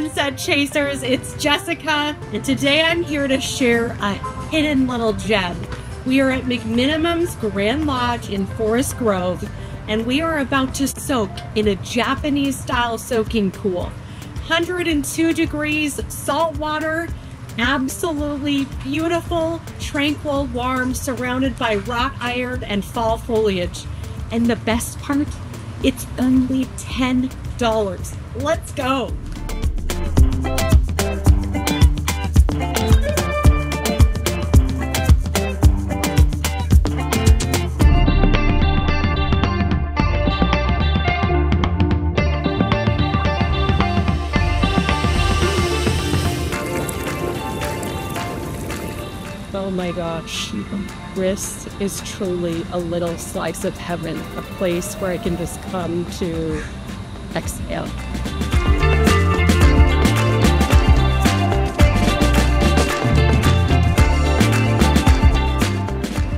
Sunset Chasers. It's Jessica, and today I'm here to share a hidden little gem. We are at McMenamins Grand Lodge in Forest Grove, and we are about to soak in a Japanese style soaking pool. 102 degrees, salt water, absolutely beautiful, tranquil, warm, surrounded by rock iron and fall foliage. And the best part, it's only $10. Let's go. Oh my gosh. This is truly a little slice of heaven, a place where I can just come to exhale.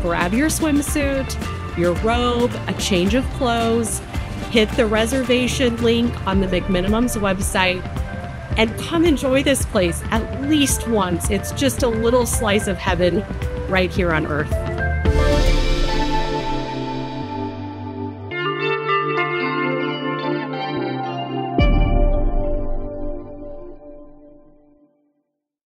Grab your swimsuit, your robe, a change of clothes, hit the reservation link on the McMenamins website, and come enjoy this place at least once. It's just a little slice of heaven right here on earth.